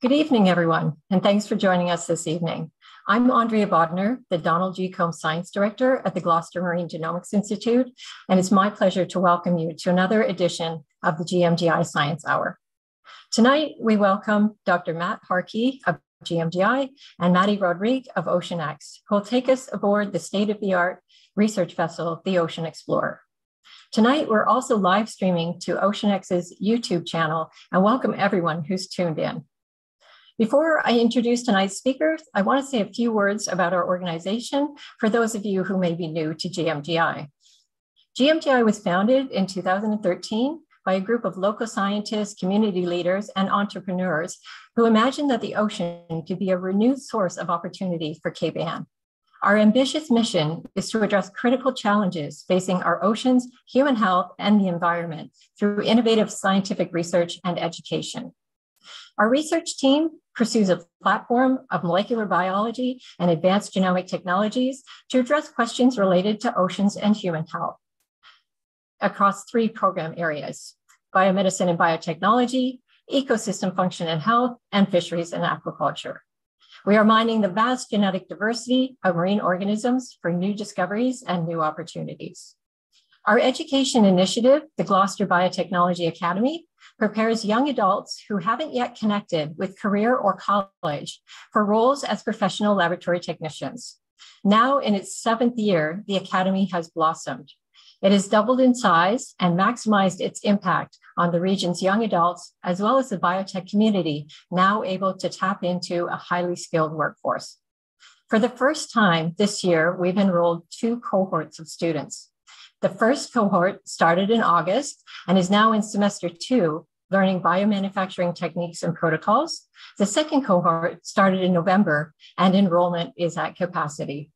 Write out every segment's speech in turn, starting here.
Good evening, everyone, and thanks for joining us this evening. I'm Andrea Bodnar, the Donald G. Combs Science Director at the Gloucester Marine Genomics Institute, and it's my pleasure to welcome you to another edition of the GMGI Science Hour. Tonight, we welcome Dr. Matt Harke of GMGI and Mattie Rodrigue of OceanX, who will take us aboard the state-of-the-art research vessel, the Ocean Explorer. Tonight, we're also live streaming to OceanX's YouTube channel and welcome everyone who's tuned in. Before I introduce tonight's speakers, I want to say a few words about our organization for those of you who may be new to GMGI. GMGI was founded in 2013 by a group of local scientists, community leaders, and entrepreneurs who imagined that the ocean could be a renewed source of opportunity for Cape Ann. Our ambitious mission is to address critical challenges facing our oceans, human health, and the environment through innovative scientific research and education. Our research team pursues a platform of molecular biology and advanced genomic technologies to address questions related to oceans and human health across three program areas, biomedicine and biotechnology, ecosystem function and health, and fisheries and aquaculture. We are mining the vast genetic diversity of marine organisms for new discoveries and new opportunities. Our education initiative, the Gloucester Biotechnology Academy, prepares young adults who haven't yet connected with career or college for roles as professional laboratory technicians. Now, in its seventh year, the Academy has blossomed. It has doubled in size and maximized its impact on the region's young adults, as well as the biotech community, now able to tap into a highly skilled workforce. For the first time this year, we've enrolled two cohorts of students. The first cohort started in August and is now in semester two, learning biomanufacturing techniques and protocols. The second cohort started in November and enrollment is at capacity.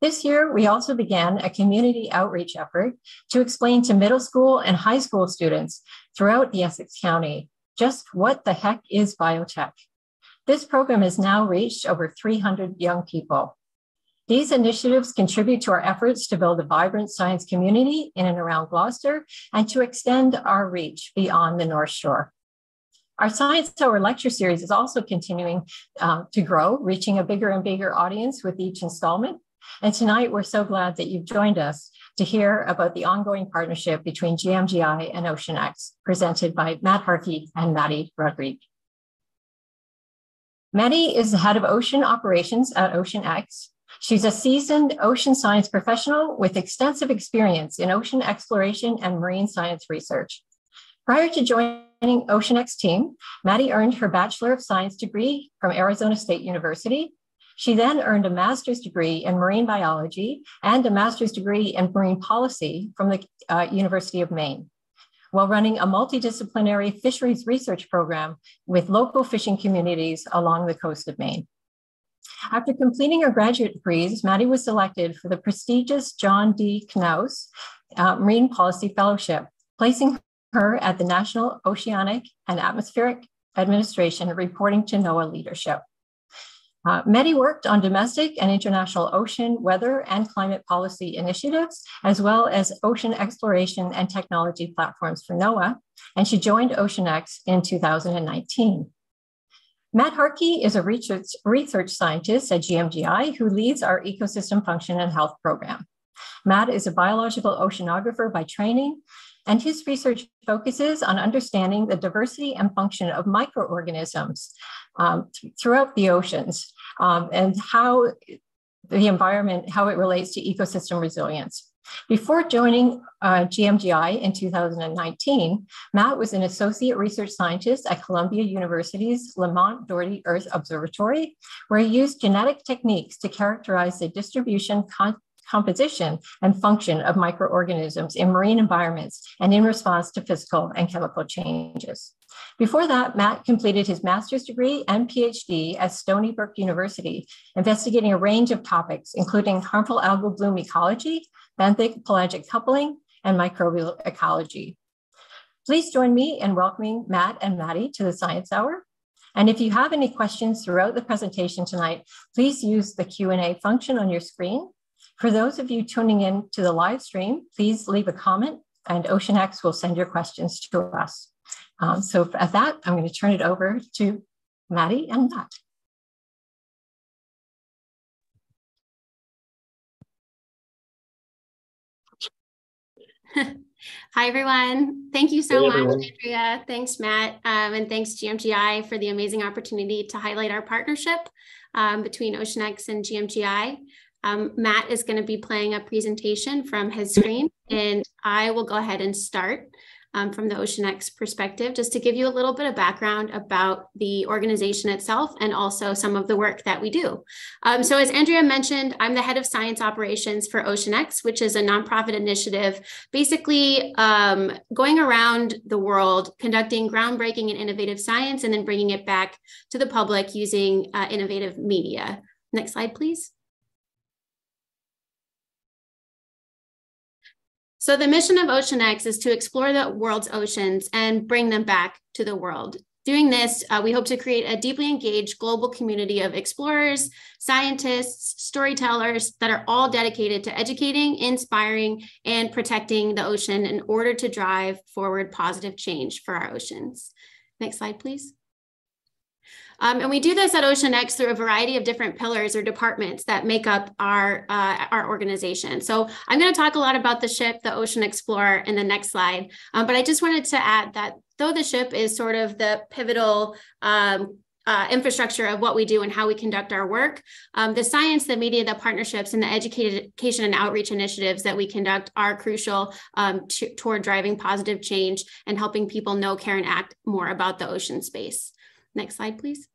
This year, we also began a community outreach effort to explain to middle school and high school students throughout the Essex County just what the heck is biotech. This program has now reached over 300 young people. These initiatives contribute to our efforts to build a vibrant science community in and around Gloucester and to extend our reach beyond the North Shore. Our Science Hour lecture series is also continuing uh, to grow, reaching a bigger and bigger audience with each installment. And tonight, we're so glad that you've joined us to hear about the ongoing partnership between GMGI and OceanX, presented by Matt Harke and Mattie Rodrigue. Mattie is the head of ocean operations at OceanX, She's a seasoned ocean science professional with extensive experience in ocean exploration and marine science research. Prior to joining OceanX team, Mattie earned her Bachelor of Science degree from Arizona State University. She then earned a master's degree in marine biology and a master's degree in marine policy from the uh, University of Maine while running a multidisciplinary fisheries research program with local fishing communities along the coast of Maine. After completing her graduate degrees, Mattie was selected for the prestigious John D. Knauss uh, Marine Policy Fellowship, placing her at the National Oceanic and Atmospheric Administration reporting to NOAA leadership. Uh, Mattie worked on domestic and international ocean, weather, and climate policy initiatives, as well as ocean exploration and technology platforms for NOAA, and she joined OceanX in 2019. Matt Harke is a research, research scientist at GMGI who leads our ecosystem function and health program. Matt is a biological oceanographer by training, and his research focuses on understanding the diversity and function of microorganisms um, throughout the oceans um, and how the environment, how it relates to ecosystem resilience. Before joining uh, GMGI in 2019, Matt was an associate research scientist at Columbia University's Lamont Doherty Earth Observatory, where he used genetic techniques to characterize the distribution, con composition, and function of microorganisms in marine environments and in response to physical and chemical changes. Before that, Matt completed his master's degree and PhD at Stony Brook University, investigating a range of topics, including harmful algal bloom ecology, benthic pelagic coupling, and microbial ecology. Please join me in welcoming Matt and Mattie to the Science Hour. And if you have any questions throughout the presentation tonight, please use the Q&A function on your screen. For those of you tuning in to the live stream, please leave a comment and OceanX will send your questions to us. Um, so at that, I'm going to turn it over to Mattie and Matt. Hi, everyone. Thank you so hey, much, everyone. Andrea. Thanks, Matt. Um, and thanks, GMGI, for the amazing opportunity to highlight our partnership um, between OceanX and GMGI. Um, Matt is going to be playing a presentation from his screen, and I will go ahead and start um, from the OceanX perspective, just to give you a little bit of background about the organization itself and also some of the work that we do. Um, so as Andrea mentioned, I'm the head of science operations for OceanX, which is a nonprofit initiative, basically um, going around the world, conducting groundbreaking and innovative science, and then bringing it back to the public using uh, innovative media. Next slide, please. So the mission of OceanX is to explore the world's oceans and bring them back to the world. Doing this, uh, we hope to create a deeply engaged global community of explorers, scientists, storytellers that are all dedicated to educating, inspiring, and protecting the ocean in order to drive forward positive change for our oceans. Next slide, please. Um, and we do this at OceanX through a variety of different pillars or departments that make up our, uh, our organization. So I'm going to talk a lot about the ship, the Ocean Explorer, in the next slide. Um, but I just wanted to add that though the ship is sort of the pivotal um, uh, infrastructure of what we do and how we conduct our work. Um, the science, the media, the partnerships, and the education and outreach initiatives that we conduct are crucial um, to, toward driving positive change and helping people know, care, and act more about the ocean space. Next slide, please.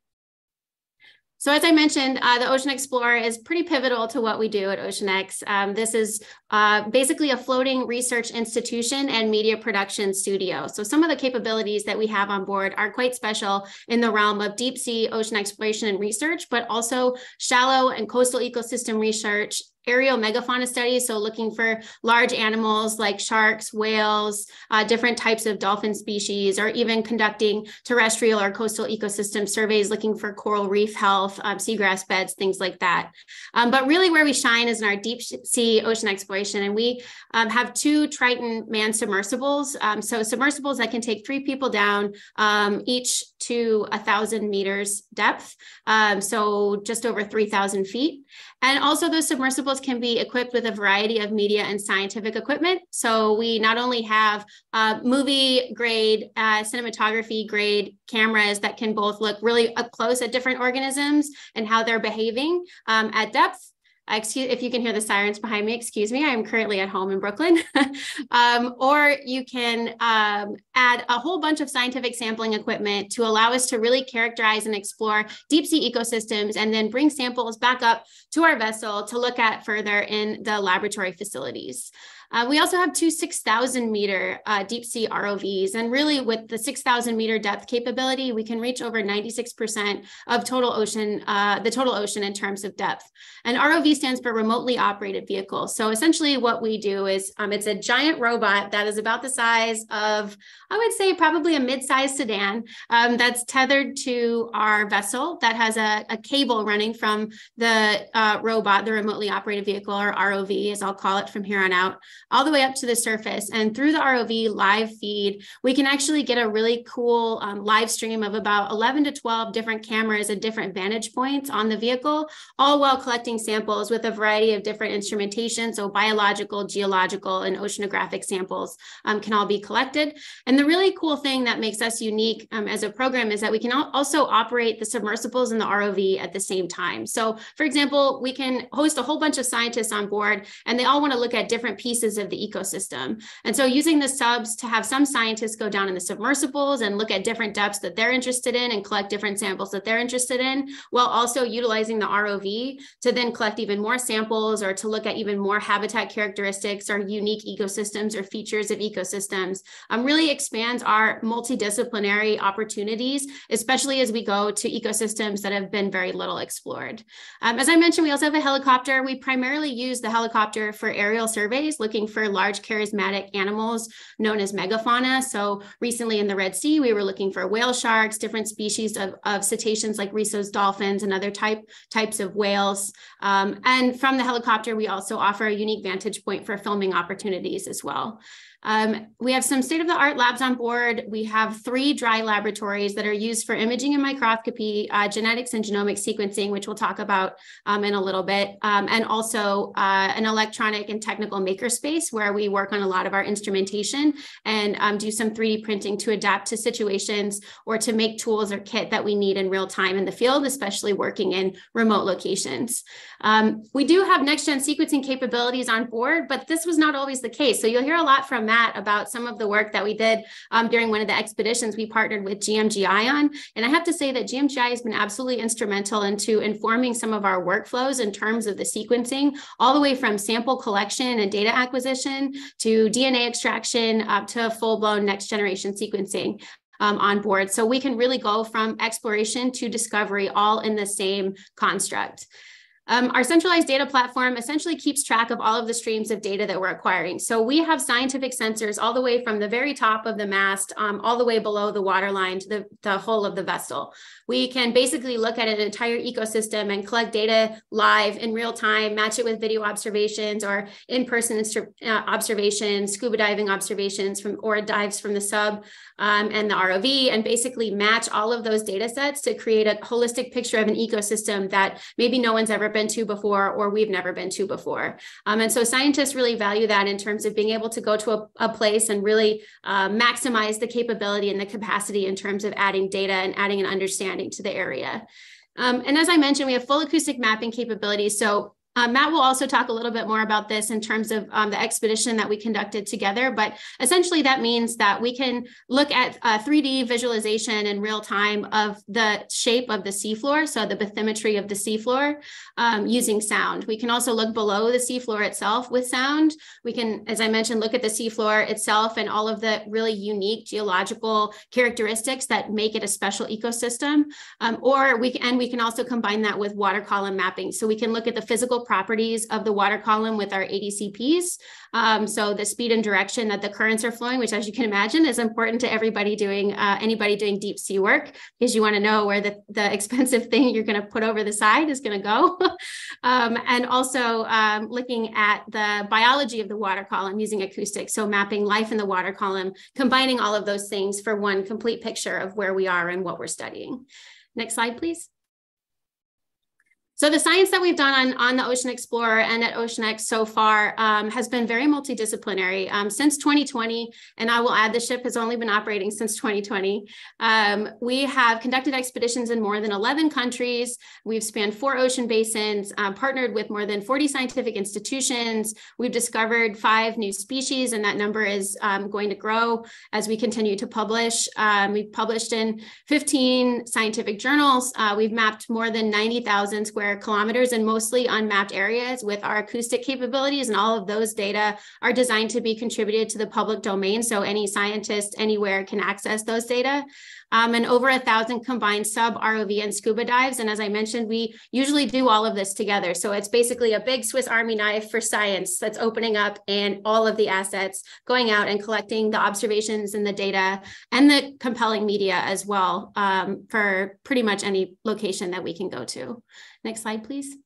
So as I mentioned, uh, the Ocean Explorer is pretty pivotal to what we do at OceanX. Um, this is uh, basically a floating research institution and media production studio. So some of the capabilities that we have on board are quite special in the realm of deep sea ocean exploration and research, but also shallow and coastal ecosystem research aerial megafauna studies, so looking for large animals like sharks, whales, uh, different types of dolphin species, or even conducting terrestrial or coastal ecosystem surveys looking for coral reef health, um, seagrass beds, things like that. Um, but really where we shine is in our deep sea ocean exploration. And we um, have two Triton manned submersibles. Um, so submersibles that can take three people down, um, each to a thousand meters depth. Um, so just over 3,000 feet. And also those submersibles can be equipped with a variety of media and scientific equipment. So we not only have uh, movie grade, uh, cinematography grade cameras that can both look really up close at different organisms and how they're behaving um, at depth, excuse if you can hear the sirens behind me excuse me i'm currently at home in brooklyn. Um, or you can um, add a whole bunch of scientific sampling equipment to allow us to really characterize and explore deep sea ecosystems and then bring samples back up to our vessel to look at further in the laboratory facilities uh, we also have two 6,000 meter uh, deep sea ROVs. And really with the 6,000 meter depth capability, we can reach over 96% of total ocean, uh, the total ocean in terms of depth. And ROV stands for remotely operated vehicle. So essentially what we do is um, it's a giant robot that is about the size of, I would say probably a mid-sized sedan um, that's tethered to our vessel that has a, a cable running from the uh, robot, the remotely operated vehicle or ROV as I'll call it from here on out all the way up to the surface. And through the ROV live feed, we can actually get a really cool um, live stream of about 11 to 12 different cameras at different vantage points on the vehicle, all while collecting samples with a variety of different instrumentation. So biological, geological, and oceanographic samples um, can all be collected. And the really cool thing that makes us unique um, as a program is that we can also operate the submersibles and the ROV at the same time. So for example, we can host a whole bunch of scientists on board and they all want to look at different pieces of the ecosystem. And so using the subs to have some scientists go down in the submersibles and look at different depths that they're interested in and collect different samples that they're interested in, while also utilizing the ROV to then collect even more samples or to look at even more habitat characteristics or unique ecosystems or features of ecosystems, um, really expands our multidisciplinary opportunities, especially as we go to ecosystems that have been very little explored. Um, as I mentioned, we also have a helicopter. We primarily use the helicopter for aerial surveys, looking for large charismatic animals known as megafauna. So recently in the Red Sea, we were looking for whale sharks, different species of, of cetaceans like Risso's dolphins and other type types of whales. Um, and from the helicopter, we also offer a unique vantage point for filming opportunities as well. Um, we have some state of the art labs on board. We have three dry laboratories that are used for imaging and microscopy, uh, genetics and genomic sequencing, which we'll talk about um, in a little bit, um, and also uh, an electronic and technical makerspace where we work on a lot of our instrumentation and um, do some 3D printing to adapt to situations or to make tools or kit that we need in real time in the field, especially working in remote locations. Um, we do have next gen sequencing capabilities on board, but this was not always the case. So you'll hear a lot from Matt about some of the work that we did um, during one of the expeditions we partnered with GMGI on. And I have to say that GMGI has been absolutely instrumental into informing some of our workflows in terms of the sequencing, all the way from sample collection and data acquisition to DNA extraction up to full blown next generation sequencing. Um, on board. So we can really go from exploration to discovery all in the same construct. Um, our centralized data platform essentially keeps track of all of the streams of data that we're acquiring. So we have scientific sensors all the way from the very top of the mast, um, all the way below the waterline to the, the hull of the vessel. We can basically look at an entire ecosystem and collect data live in real time, match it with video observations or in-person uh, observations, scuba diving observations from or dives from the sub um, and the ROV, and basically match all of those data sets to create a holistic picture of an ecosystem that maybe no one's ever been to before or we've never been to before. Um, and so scientists really value that in terms of being able to go to a, a place and really uh, maximize the capability and the capacity in terms of adding data and adding an understanding to the area. Um, and as I mentioned, we have full acoustic mapping capabilities. So uh, Matt will also talk a little bit more about this in terms of um, the expedition that we conducted together. But essentially, that means that we can look at 3D visualization in real time of the shape of the seafloor, so the bathymetry of the seafloor um, using sound. We can also look below the seafloor itself with sound. We can, as I mentioned, look at the seafloor itself and all of the really unique geological characteristics that make it a special ecosystem. Um, or we can, and we can also combine that with water column mapping. So we can look at the physical properties of the water column with our ADCPs. Um, so the speed and direction that the currents are flowing, which as you can imagine is important to everybody doing, uh, anybody doing deep sea work, because you wanna know where the, the expensive thing you're gonna put over the side is gonna go. um, and also um, looking at the biology of the water column using acoustics. So mapping life in the water column, combining all of those things for one complete picture of where we are and what we're studying. Next slide, please. So the science that we've done on, on the Ocean Explorer and at OceanX so far um, has been very multidisciplinary um, since 2020. And I will add the ship has only been operating since 2020. Um, we have conducted expeditions in more than 11 countries. We've spanned four ocean basins, uh, partnered with more than 40 scientific institutions. We've discovered five new species, and that number is um, going to grow as we continue to publish. Um, we've published in 15 scientific journals. Uh, we've mapped more than 90,000 square kilometers and mostly unmapped areas with our acoustic capabilities. And all of those data are designed to be contributed to the public domain. So any scientist anywhere can access those data. Um, and over a thousand combined sub ROV and scuba dives. And as I mentioned, we usually do all of this together. So it's basically a big Swiss Army knife for science that's opening up and all of the assets going out and collecting the observations and the data and the compelling media as well um, for pretty much any location that we can go to. Next slide, please.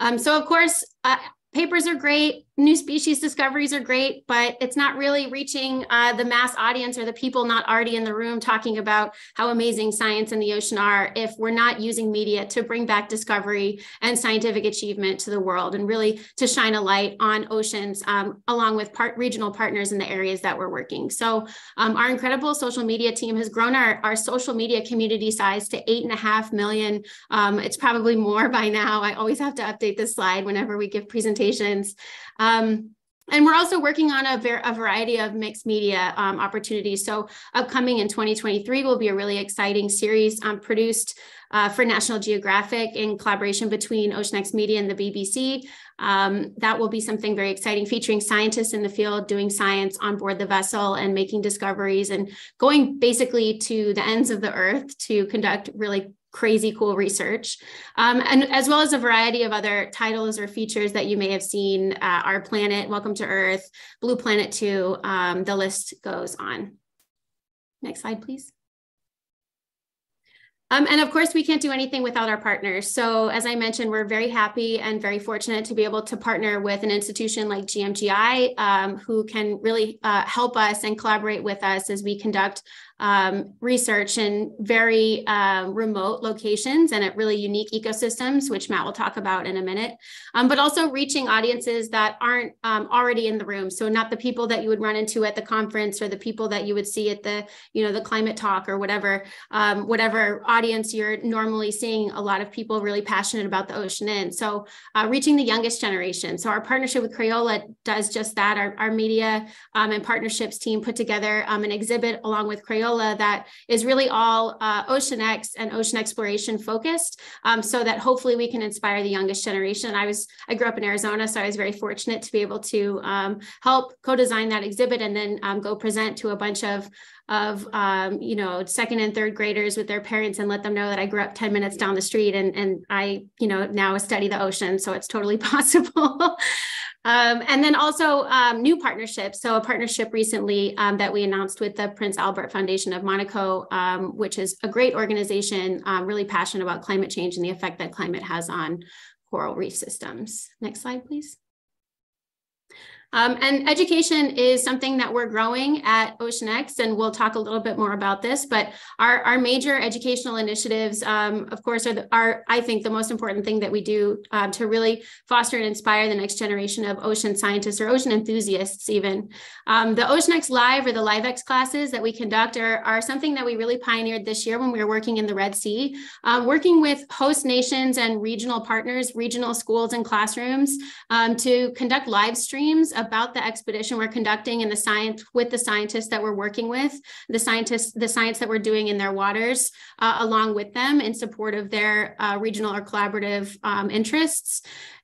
Um, so of course, uh, papers are great new species discoveries are great, but it's not really reaching uh, the mass audience or the people not already in the room talking about how amazing science and the ocean are if we're not using media to bring back discovery and scientific achievement to the world and really to shine a light on oceans um, along with part regional partners in the areas that we're working. So um, our incredible social media team has grown our, our social media community size to eight and a half million. Um, it's probably more by now. I always have to update this slide whenever we give presentations. Um, and we're also working on a, ver a variety of mixed media um, opportunities. So upcoming in 2023 will be a really exciting series um, produced uh, for National Geographic in collaboration between OceanX Media and the BBC. Um, that will be something very exciting, featuring scientists in the field doing science on board the vessel and making discoveries and going basically to the ends of the earth to conduct really crazy cool research, um, and as well as a variety of other titles or features that you may have seen, uh, Our Planet, Welcome to Earth, Blue Planet 2, um, the list goes on. Next slide, please. Um, and of course, we can't do anything without our partners. So, as I mentioned, we're very happy and very fortunate to be able to partner with an institution like GMGI, um, who can really uh, help us and collaborate with us as we conduct um, research in very uh, remote locations and at really unique ecosystems, which Matt will talk about in a minute, um, but also reaching audiences that aren't um, already in the room. So not the people that you would run into at the conference or the people that you would see at the, you know, the climate talk or whatever, um, whatever audience you're normally seeing a lot of people really passionate about the ocean in. So uh, reaching the youngest generation. So our partnership with Crayola does just that. Our, our media um, and partnerships team put together an exhibit along with Crayola that is really all uh, OceanX and ocean exploration focused um, so that hopefully we can inspire the youngest generation. I was, I grew up in Arizona, so I was very fortunate to be able to um, help co-design that exhibit and then um, go present to a bunch of of um, you know second and third graders with their parents and let them know that I grew up 10 minutes down the street and and I you know now study the ocean so it's totally possible um, and then also um, new partnerships. So a partnership recently um, that we announced with the Prince Albert Foundation of Monaco, um, which is a great organization, um, really passionate about climate change and the effect that climate has on coral reef systems. Next slide, please. Um, and education is something that we're growing at OceanX, and we'll talk a little bit more about this. But our, our major educational initiatives, um, of course, are, the, are, I think, the most important thing that we do um, to really foster and inspire the next generation of ocean scientists or ocean enthusiasts, even. Um, the OceanX Live or the LiveX classes that we conduct are, are something that we really pioneered this year when we were working in the Red Sea, um, working with host nations and regional partners, regional schools and classrooms um, to conduct live streams about the expedition we're conducting and the science with the scientists that we're working with, the scientists, the science that we're doing in their waters, uh, along with them in support of their uh, regional or collaborative um, interests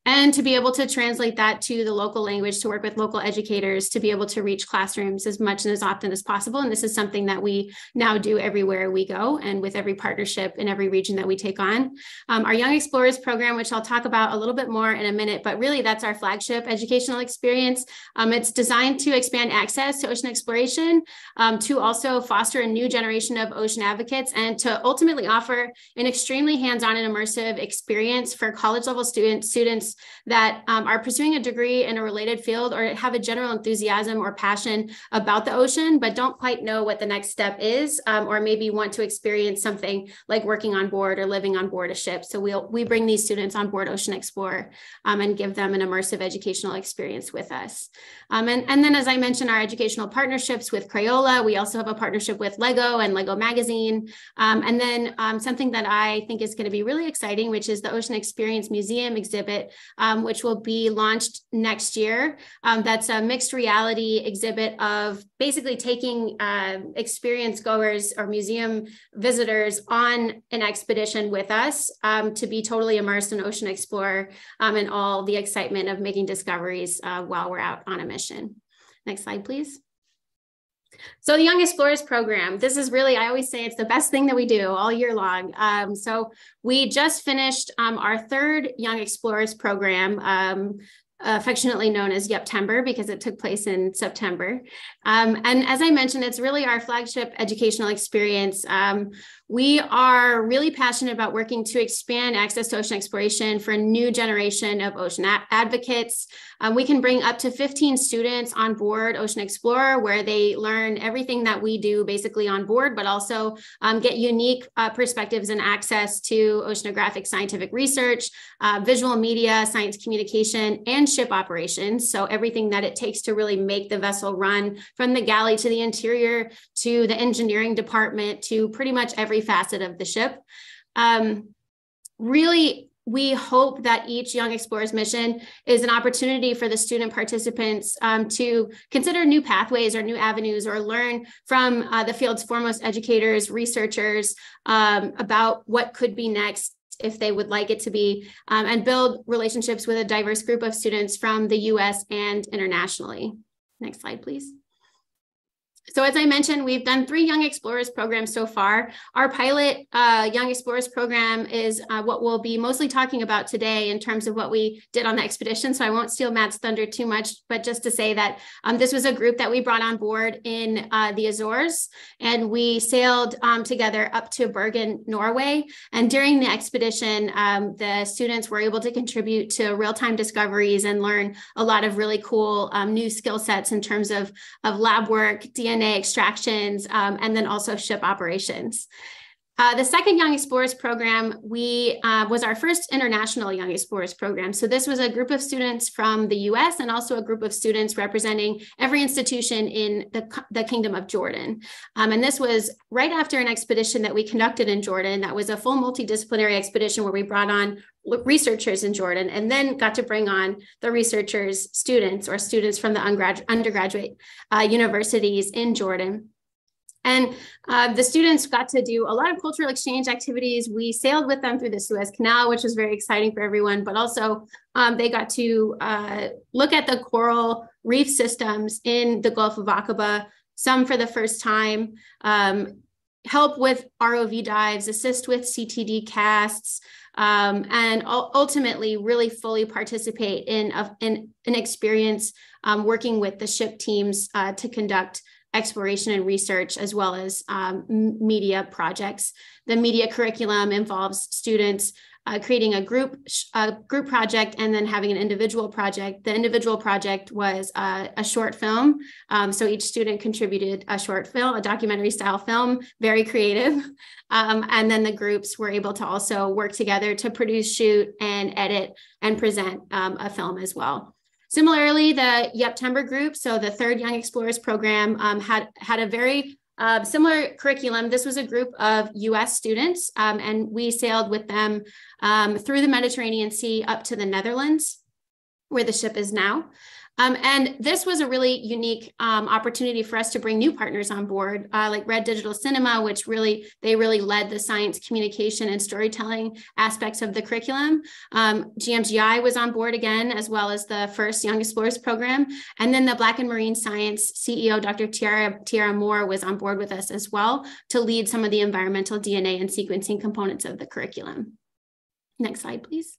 and to be able to translate that to the local language to work with local educators to be able to reach classrooms as much and as often as possible. And this is something that we now do everywhere we go and with every partnership in every region that we take on. Um, our young explorers program which i'll talk about a little bit more in a minute but really that's our flagship educational experience. Um, it's designed to expand access to ocean exploration um, to also foster a new generation of ocean advocates and to ultimately offer an extremely hands-on and immersive experience for college level students students that um, are pursuing a degree in a related field or have a general enthusiasm or passion about the ocean, but don't quite know what the next step is, um, or maybe want to experience something like working on board or living on board a ship. So we'll, we bring these students on board Ocean Explorer um, and give them an immersive educational experience with us. Um, and, and then, as I mentioned, our educational partnerships with Crayola, we also have a partnership with Lego and Lego Magazine. Um, and then um, something that I think is going to be really exciting, which is the Ocean Experience Museum exhibit um, which will be launched next year. Um, that's a mixed reality exhibit of basically taking uh, experience goers or museum visitors on an expedition with us um, to be totally immersed in Ocean Explorer um, and all the excitement of making discoveries uh, while we're out on a mission. Next slide, please. So the Young Explorers program, this is really, I always say it's the best thing that we do all year long. Um, so we just finished um, our third Young Explorers program. Um, affectionately known as Yeptember because it took place in September. Um, and as I mentioned, it's really our flagship educational experience. We are really passionate about working to expand access to ocean exploration for a new generation of ocean advocates. Um, we can bring up to 15 students on board Ocean Explorer, where they learn everything that we do basically on board, but also um, get unique uh, perspectives and access to oceanographic scientific research, uh, visual media, science communication, and ship operations. So everything that it takes to really make the vessel run from the galley to the interior to the engineering department to pretty much every every facet of the ship. Um, really, we hope that each Young Explorers mission is an opportunity for the student participants um, to consider new pathways or new avenues or learn from uh, the field's foremost educators, researchers um, about what could be next if they would like it to be, um, and build relationships with a diverse group of students from the US and internationally. Next slide, please. So as I mentioned, we've done three Young Explorers programs so far. Our pilot uh, Young Explorers program is uh, what we'll be mostly talking about today in terms of what we did on the expedition. So I won't steal Matt's thunder too much, but just to say that um, this was a group that we brought on board in uh, the Azores, and we sailed um, together up to Bergen, Norway. And during the expedition, um, the students were able to contribute to real-time discoveries and learn a lot of really cool um, new skill sets in terms of, of lab work, DNA DNA extractions, um, and then also ship operations. Uh, the second Young Explorers program we uh, was our first international Young Explorers program. So this was a group of students from the U.S. and also a group of students representing every institution in the, the Kingdom of Jordan. Um, and this was right after an expedition that we conducted in Jordan. That was a full multidisciplinary expedition where we brought on researchers in Jordan and then got to bring on the researchers, students or students from the undergraduate uh, universities in Jordan. And uh, the students got to do a lot of cultural exchange activities. We sailed with them through the Suez Canal, which was very exciting for everyone, but also um, they got to uh, look at the coral reef systems in the Gulf of Aqaba, some for the first time, um, help with ROV dives, assist with CTD casts, um, and ultimately really fully participate in, a, in an experience um, working with the ship teams uh, to conduct exploration and research, as well as um, media projects. The media curriculum involves students uh, creating a group a group project and then having an individual project. The individual project was uh, a short film. Um, so each student contributed a short film, a documentary style film, very creative. Um, and then the groups were able to also work together to produce, shoot, and edit and present um, a film as well. Similarly, the Yeptember group, so the third Young Explorers program, um, had, had a very uh, similar curriculum. This was a group of US students, um, and we sailed with them um, through the Mediterranean Sea up to the Netherlands, where the ship is now. Um, and this was a really unique um, opportunity for us to bring new partners on board, uh, like Red Digital Cinema, which really they really led the science communication and storytelling aspects of the curriculum. Um, GMGI was on board again, as well as the first Young Explorers program, and then the Black in Marine Science CEO, Dr. Tiara Tiara Moore, was on board with us as well to lead some of the environmental DNA and sequencing components of the curriculum. Next slide, please.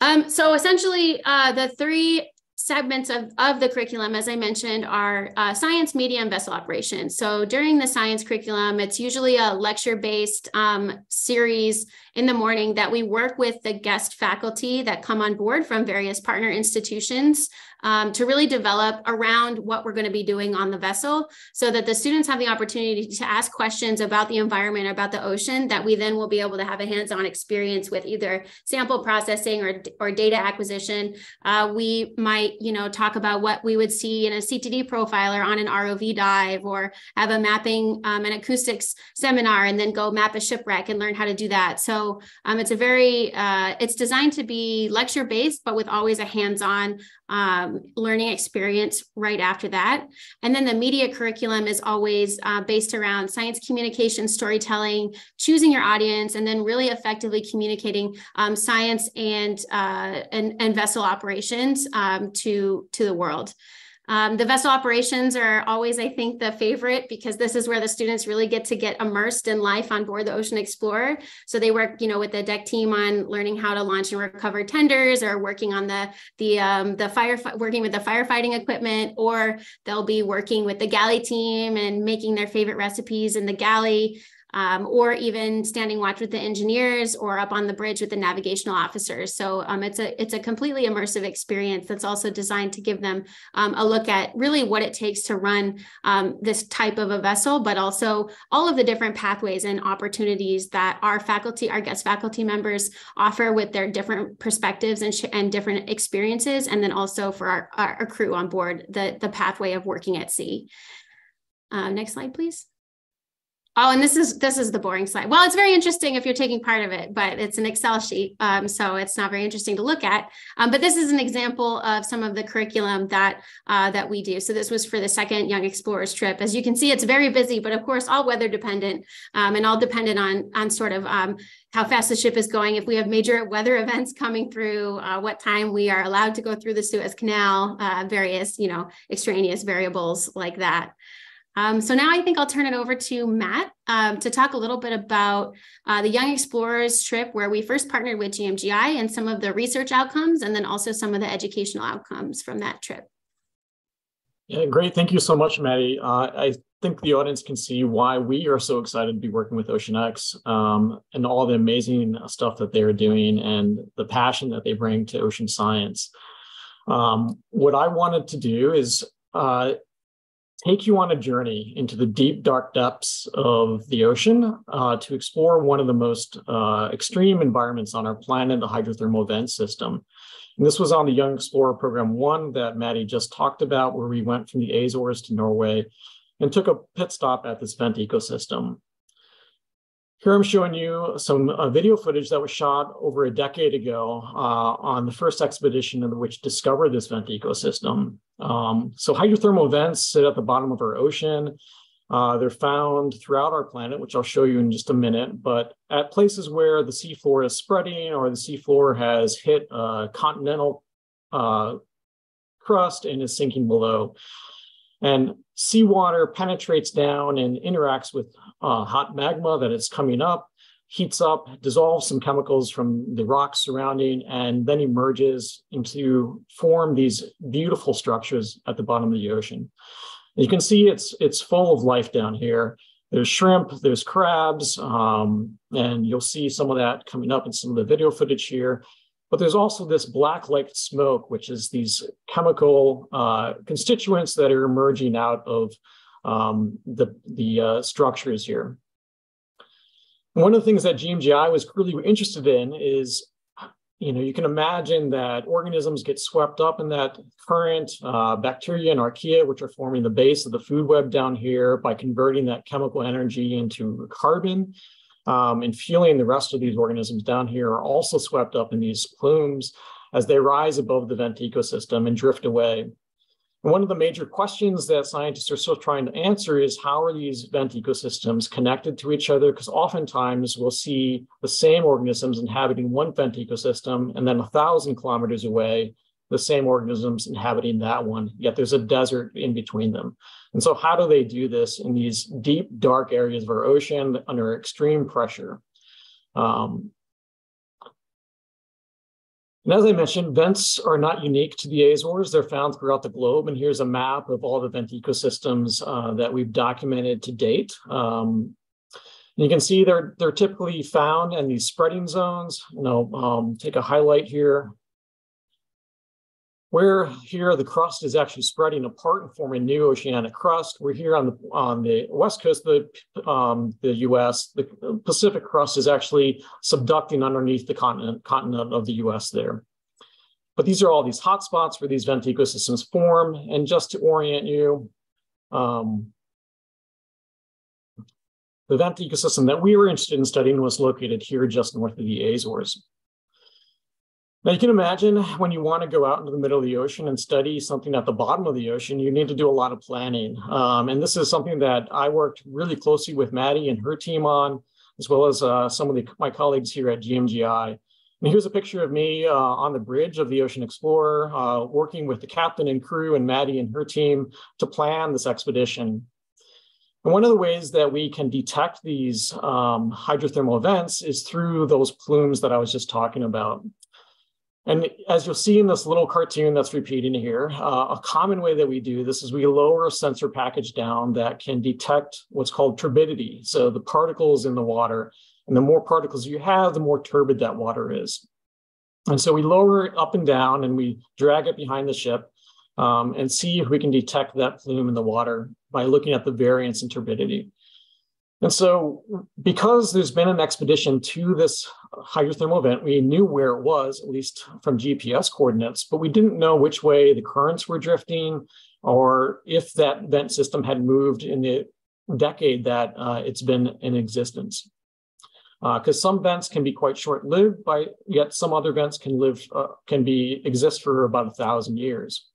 Um, so essentially, uh, the three segments of, of the curriculum, as I mentioned, are uh, science, media, and vessel operations. So during the science curriculum, it's usually a lecture-based um, series in the morning that we work with the guest faculty that come on board from various partner institutions um, to really develop around what we're going to be doing on the vessel so that the students have the opportunity to ask questions about the environment, about the ocean, that we then will be able to have a hands-on experience with either sample processing or, or data acquisition. Uh, we might, you know, talk about what we would see in a CTD profiler on an ROV dive or have a mapping um, and acoustics seminar and then go map a shipwreck and learn how to do that. So um, it's a very, uh, it's designed to be lecture based, but with always a hands-on um, learning experience right after that. And then the media curriculum is always uh, based around science communication, storytelling, choosing your audience, and then really effectively communicating um, science and, uh, and, and vessel operations um, to, to the world. Um, the vessel operations are always, I think, the favorite because this is where the students really get to get immersed in life on board the Ocean Explorer. So they work, you know, with the deck team on learning how to launch and recover tenders, or working on the the um, the fire working with the firefighting equipment, or they'll be working with the galley team and making their favorite recipes in the galley um, or even standing watch with the engineers or up on the bridge with the navigational officers. So um, it's a it's a completely immersive experience that's also designed to give them um, a look at really what it takes to run um, this type of a vessel, but also all of the different pathways and opportunities that our faculty, our guest faculty members offer with their different perspectives and, and different experiences, and then also for our, our, crew on board, the, the pathway of working at sea. Uh, next slide, please. Oh, and this is this is the boring slide. Well, it's very interesting if you're taking part of it, but it's an Excel sheet, um, so it's not very interesting to look at. Um, but this is an example of some of the curriculum that uh, that we do. So this was for the second Young Explorers trip. As you can see, it's very busy, but of course, all weather dependent um, and all dependent on on sort of um, how fast the ship is going. If we have major weather events coming through, uh, what time we are allowed to go through the Suez Canal, uh, various you know extraneous variables like that. Um, so now I think I'll turn it over to Matt um, to talk a little bit about uh, the Young Explorers trip where we first partnered with GMGI and some of the research outcomes and then also some of the educational outcomes from that trip. Yeah, great. Thank you so much, Mattie. Uh, I think the audience can see why we are so excited to be working with OceanX um, and all the amazing stuff that they're doing and the passion that they bring to ocean science. Um, what I wanted to do is uh, take you on a journey into the deep, dark depths of the ocean uh, to explore one of the most uh, extreme environments on our planet, the hydrothermal vent system. And this was on the Young Explorer Program 1 that Mattie just talked about, where we went from the Azores to Norway and took a pit stop at this vent ecosystem. Here I'm showing you some uh, video footage that was shot over a decade ago uh, on the first expedition in which discovered this vent ecosystem. Um, so hydrothermal vents sit at the bottom of our ocean. Uh, they're found throughout our planet, which I'll show you in just a minute, but at places where the seafloor is spreading or the seafloor has hit a continental uh, crust and is sinking below. And seawater penetrates down and interacts with uh, hot magma that is coming up, heats up, dissolves some chemicals from the rocks surrounding, and then emerges into form these beautiful structures at the bottom of the ocean. you can see it's it's full of life down here. There's shrimp, there's crabs, um, and you'll see some of that coming up in some of the video footage here. But there's also this black like smoke, which is these chemical uh, constituents that are emerging out of um, the, the uh, structures here. One of the things that GMGI was really interested in is, you know, you can imagine that organisms get swept up in that current, uh, bacteria and archaea, which are forming the base of the food web down here by converting that chemical energy into carbon um, and fueling the rest of these organisms down here are also swept up in these plumes as they rise above the vent ecosystem and drift away. And one of the major questions that scientists are still trying to answer is how are these vent ecosystems connected to each other? Because oftentimes we'll see the same organisms inhabiting one vent ecosystem and then a thousand kilometers away, the same organisms inhabiting that one, yet there's a desert in between them. And so, how do they do this in these deep, dark areas of our ocean under extreme pressure? Um, and as I mentioned, vents are not unique to the Azores. They're found throughout the globe. And here's a map of all the vent ecosystems uh, that we've documented to date. Um, you can see they're, they're typically found in these spreading zones. You know, um, take a highlight here where here the crust is actually spreading apart and forming new oceanic crust. We're here on the on the west coast of the, um, the U.S. The Pacific crust is actually subducting underneath the continent continent of the U.S. there. But these are all these hot spots where these vent ecosystems form. And just to orient you, um, the vent ecosystem that we were interested in studying was located here just north of the Azores. Now you can imagine when you want to go out into the middle of the ocean and study something at the bottom of the ocean, you need to do a lot of planning. Um, and this is something that I worked really closely with Mattie and her team on, as well as uh, some of the, my colleagues here at GMGI. And here's a picture of me uh, on the bridge of the Ocean Explorer, uh, working with the captain and crew and Mattie and her team to plan this expedition. And one of the ways that we can detect these um, hydrothermal events is through those plumes that I was just talking about. And as you'll see in this little cartoon that's repeating here, uh, a common way that we do this is we lower a sensor package down that can detect what's called turbidity. So the particles in the water, and the more particles you have, the more turbid that water is. And so we lower it up and down and we drag it behind the ship um, and see if we can detect that plume in the water by looking at the variance in turbidity. And so, because there's been an expedition to this hydrothermal vent, we knew where it was, at least from GPS coordinates, but we didn't know which way the currents were drifting or if that vent system had moved in the decade that uh, it's been in existence. Because uh, some vents can be quite short-lived, but yet some other vents can live uh, can be exist for about a thousand years.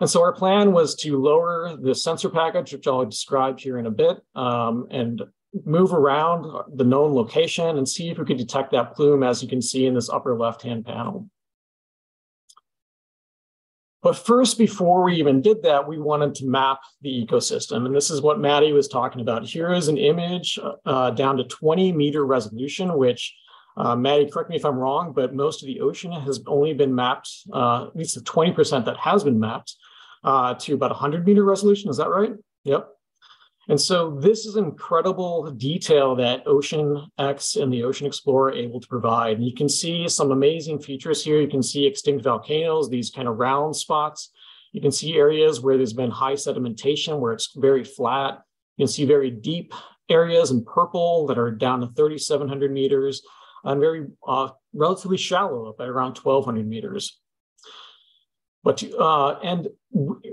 And so our plan was to lower the sensor package, which I'll describe here in a bit, um, and move around the known location and see if we could detect that plume, as you can see in this upper left-hand panel. But first, before we even did that, we wanted to map the ecosystem. And this is what Mattie was talking about. Here is an image uh, down to 20 meter resolution, which uh, Mattie, correct me if I'm wrong, but most of the ocean has only been mapped, uh, at least the 20% that has been mapped uh, to about 100 meter resolution. Is that right? Yep. And so this is incredible detail that Ocean X and the Ocean Explorer are able to provide. And you can see some amazing features here. You can see extinct volcanoes, these kind of round spots. You can see areas where there's been high sedimentation, where it's very flat. You can see very deep areas in purple that are down to 3,700 meters and very uh, relatively shallow up at around 1,200 meters. But uh, and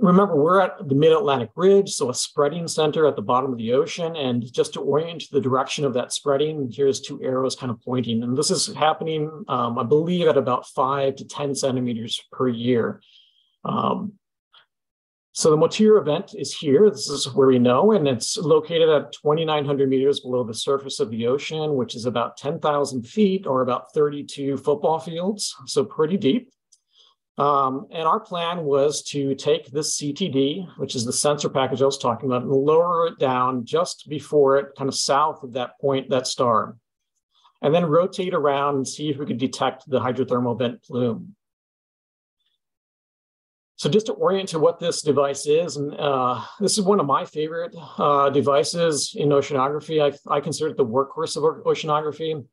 remember, we're at the Mid-Atlantic Ridge, so a spreading center at the bottom of the ocean. And just to orient the direction of that spreading, here's two arrows kind of pointing. And this is happening, um, I believe, at about five to 10 centimeters per year. Um, so the Moytirra event is here. This is where we know, and it's located at 2,900 meters below the surface of the ocean, which is about 10,000 feet or about 32 football fields. So pretty deep. Um, and our plan was to take this CTD, which is the sensor package I was talking about, and lower it down just before it, kind of south of that point, that star, and then rotate around and see if we could detect the hydrothermal vent plume. So just to orient to what this device is, and uh, this is one of my favorite uh, devices in oceanography. I, I consider it the workhorse of oceanography.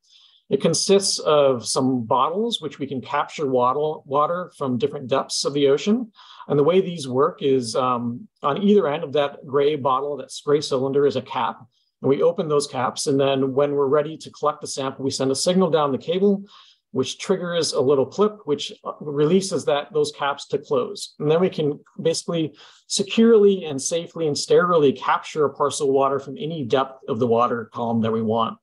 It consists of some bottles, which we can capture water, from different depths of the ocean. And the way these work is um, on either end of that gray bottle, that spray cylinder is a cap. And we open those caps. And then when we're ready to collect the sample, we send a signal down the cable, which triggers a little clip, which uh, releases that those caps to close. And then we can basically securely and safely and sterilely capture a parcel of water from any depth of the water column that we want.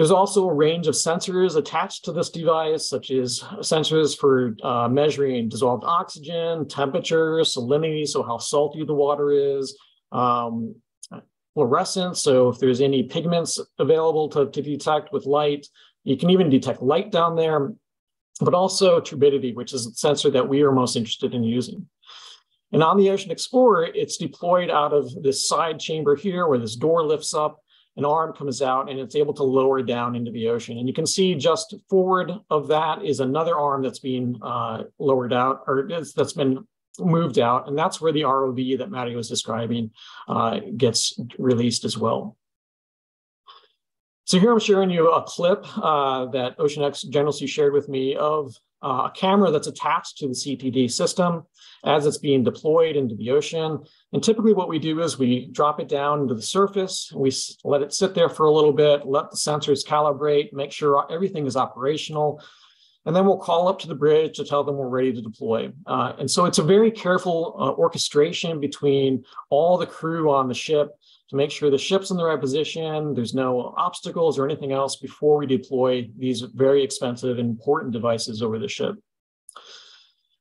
There's also a range of sensors attached to this device, such as sensors for uh, measuring dissolved oxygen, temperature, salinity, so how salty the water is, um, fluorescence, so if there's any pigments available to, to detect with light, you can even detect light down there, but also turbidity, which is the sensor that we are most interested in using. And on the Ocean Explorer, it's deployed out of this side chamber here where this door lifts up an arm comes out and it's able to lower down into the ocean. And you can see just forward of that is another arm that's being uh, lowered out or that's been moved out. And that's where the ROV that Mattie was describing uh, gets released as well. So here I'm showing you a clip uh, that OceanX General Sea shared with me of uh, a camera that's attached to the CTD system as it's being deployed into the ocean. And typically what we do is we drop it down to the surface, we let it sit there for a little bit, let the sensors calibrate, make sure everything is operational. And then we'll call up to the bridge to tell them we're ready to deploy. Uh, and so it's a very careful uh, orchestration between all the crew on the ship to make sure the ship's in the right position, there's no obstacles or anything else before we deploy these very expensive and important devices over the ship.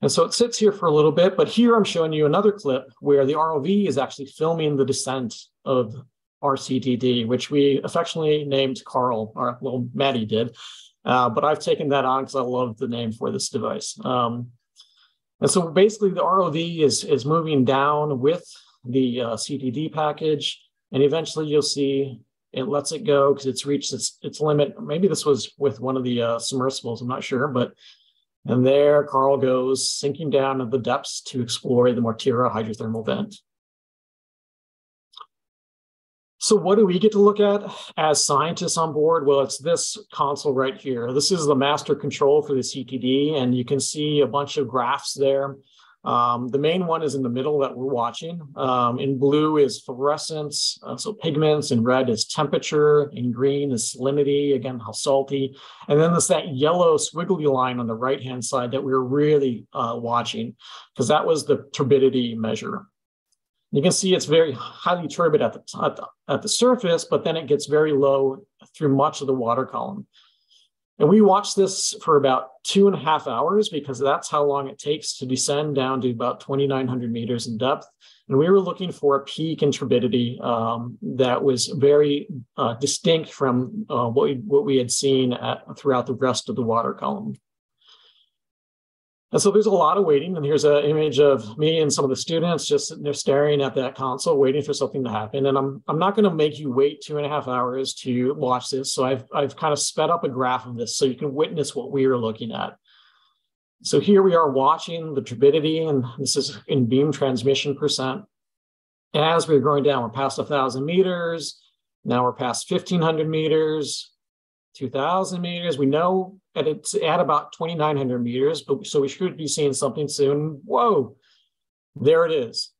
And so it sits here for a little bit, but here I'm showing you another clip where the ROV is actually filming the descent of RCTD, which we affectionately named Carl, or well, Mattie did. Uh, but I've taken that on because I love the name for this device. Um, and so basically the ROV is, is moving down with the uh, CTD package, and eventually you'll see it lets it go because it's reached its, its limit. Maybe this was with one of the uh, submersibles, I'm not sure, but and there Carl goes sinking down to the depths to explore the Moytirra hydrothermal vent. So what do we get to look at as scientists on board? Well, it's this console right here. This is the master control for the CTD, and you can see a bunch of graphs there um, the main one is in the middle that we're watching. Um, in blue is fluorescence, uh, so pigments. In red is temperature. In green is salinity, again, how salty. And then there's that yellow squiggly line on the right-hand side that we are really uh, watching because that was the turbidity measure. You can see it's very highly turbid at the, at the, at the surface, but then it gets very low through much of the water column. And we watched this for about two and a half hours because that's how long it takes to descend down to about 2,900 meters in depth. And we were looking for a peak in turbidity um, that was very uh, distinct from uh, what, we, what we had seen at, throughout the rest of the water column. And so there's a lot of waiting. And here's an image of me and some of the students just sitting there staring at that console, waiting for something to happen. And I'm, I'm not going to make you wait two and a half hours to watch this. So I've, I've kind of sped up a graph of this so you can witness what we are looking at. So here we are watching the turbidity, and this is in beam transmission percent. As we're going down, we're past 1,000 meters. Now we're past 1,500 meters, 2,000 meters. We know that it's at about 2,900 meters, but so we should be seeing something soon. Whoa, there it is.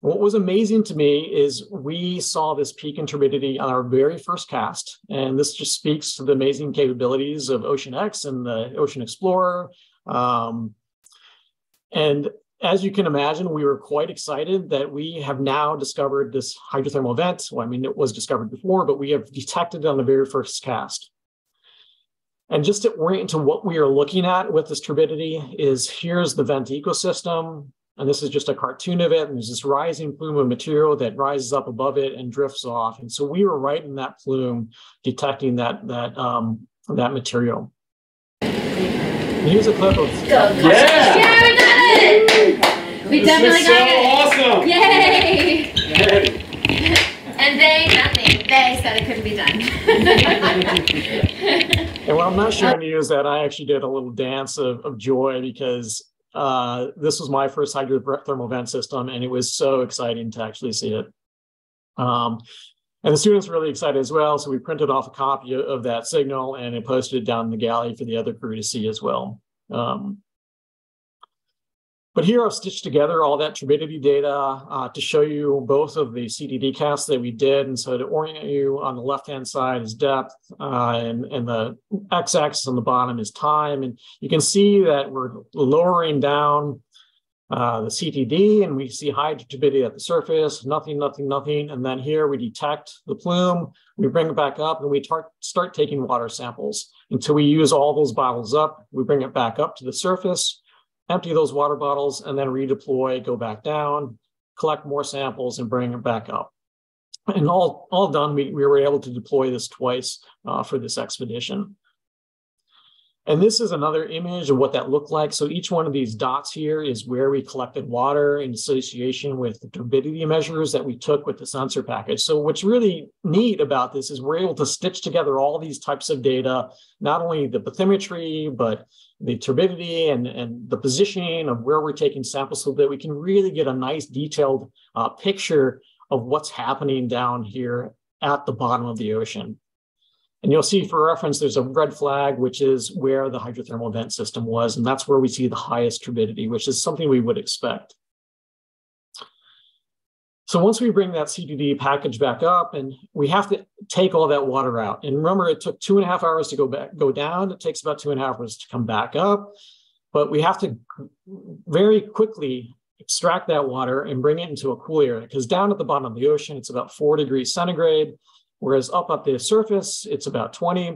What was amazing to me is we saw this peak in turbidity on our very first cast. And this just speaks to the amazing capabilities of OceanX and the Ocean Explorer. Um, and as you can imagine, we were quite excited that we have now discovered this hydrothermal vent. Well, I mean, it was discovered before, but we have detected it on the very first cast. And just to orient to what we are looking at with this turbidity is here's the vent ecosystem. And this is just a cartoon of it. And there's this rising plume of material that rises up above it and drifts off. And so we were right in that plume detecting that, that, um, that material. And here's a clip of. Yeah! Yeah, we got it! We This definitely is got so awesome! Yay! Yay. And they, nothing. They said it couldn't be done. And what I'm not showing you is that I actually did a little dance of, of joy because uh, this was my first hydrothermal vent system, and it was so exciting to actually see it. Um, and the students were really excited as well. So we printed off a copy of, of that signal and it posted it down in the galley for the other crew to see as well. Um, but here I've stitched together all that turbidity data uh, to show you both of the CTD casts that we did. And so to orient you on the left-hand side is depth uh, and, and the x-axis on the bottom is time. And you can see that we're lowering down uh, the CTD and we see high turbidity at the surface, nothing, nothing, nothing. And then here we detect the plume, we bring it back up and we tar- start taking water samples until we use all those bottles up. We bring it back up to the surface empty those water bottles, and then redeploy, go back down, collect more samples, and bring it back up. And all, all done, we, we were able to deploy this twice uh, for this expedition. And this is another image of what that looked like. So each one of these dots here is where we collected water in association with the turbidity measures that we took with the sensor package. So what's really neat about this is we're able to stitch together all these types of data, not only the bathymetry, but the turbidity and, and the positioning of where we're taking samples so that we can really get a nice detailed uh, picture of what's happening down here at the bottom of the ocean. And you'll see for reference, there's a red flag, which is where the hydrothermal vent system was. And that's where we see the highest turbidity, which is something we would expect. So once we bring that CTD package back up and we have to take all that water out. And remember, it took two and a half hours to go back, go down. It takes about two and a half hours to come back up. But we have to very quickly extract that water and bring it into a cool area because down at the bottom of the ocean, it's about four degrees centigrade. Whereas up at the surface, it's about 20.